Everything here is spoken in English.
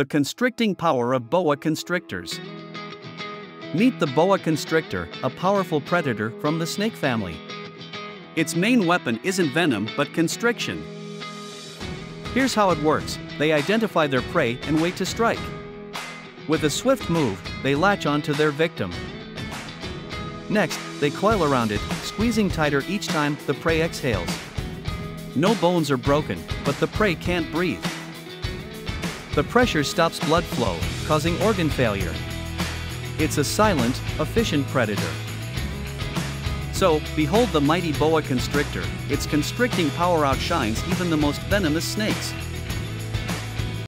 The constricting power of boa constrictors. Meet the boa constrictor, a powerful predator from the snake family. Its main weapon isn't venom but constriction. Here's how it works they identify their prey and wait to strike. With a swift move, they latch onto their victim. Next, they coil around it, squeezing tighter each time the prey exhales. No bones are broken, but the prey can't breathe. The pressure stops blood flow, causing organ failure. It's a silent, efficient predator. So, behold the mighty boa constrictor, its constricting power outshines even the most venomous snakes.